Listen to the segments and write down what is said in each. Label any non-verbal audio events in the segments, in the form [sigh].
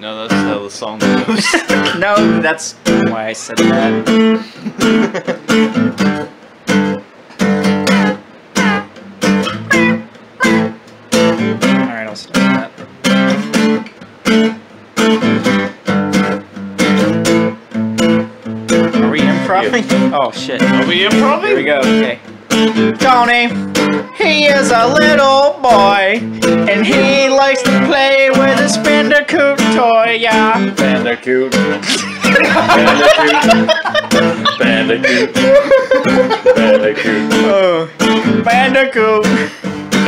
No, that's how the song goes. [laughs] no, that's why I said that. Alright, I'll stop that. Are we improving? Oh shit. Are we improving? Here we go, okay. Tony, he is a little boy, Bandicoot. Bandicoot. Bandicoot. Bandicoot. Oh, Bandicoot,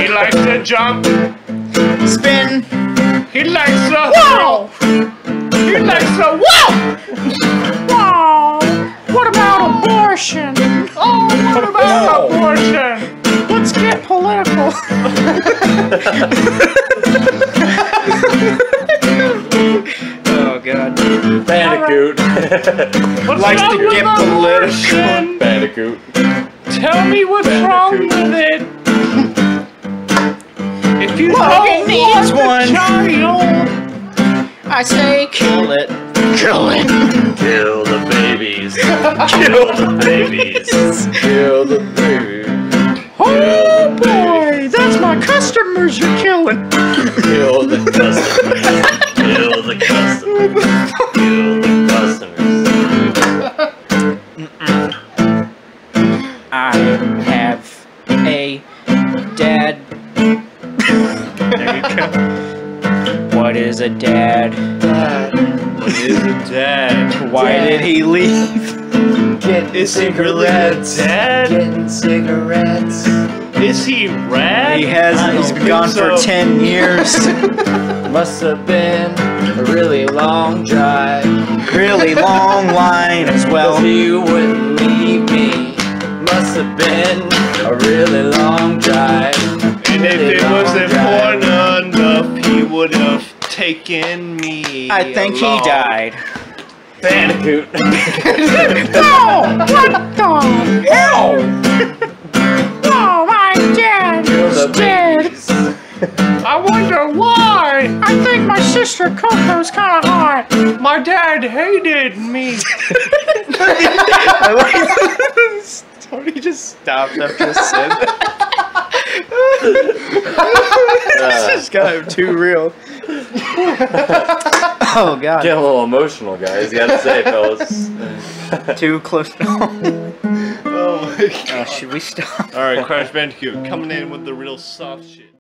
He likes to jump. spin, He likes to. wow! He likes to. Wow! Wow! What about abortion? Oh, what about abortion? Let's get political. [laughs] Bandicoot. [laughs] What's Likes wrong to with get abortion? Bandicoot. Tell me what's wrong with it. If you Well, don't he needs want one. child, I say kill it. Kill it. Kill the babies. [laughs] Kill the babies. Kill the oh, babies. Oh boy, that's my customers you're killing. Kill the [laughs] customers. Dad. there you go. What is a dad? What is a dad? Why did he leave? Getting Is he really cigarettes. a dad? Getting cigarettes. Is he rad? He has. I He's don't been gone think for ten years. [laughs] Must have been a really long drive. really long line as well. Cause he wouldn't leave me. Must have been a really long drive. And if Really it was long drive. important enough, he would have taken me. I think he along. died. Bandicoot. [laughs] Oh, what the hell? Oh, my dad Kill the dead. [laughs] I wonder why. I think my sister Coco's kind of hot. My dad hated me. [laughs] I like Tony just stopped after a said [laughs] This has got too real. [laughs] oh god. Get a little emotional, guys. You gotta say, fellas. [laughs] Too close. oh, oh my god. should we stop? Alright, Crash Bandicoot coming in with the real soft shit.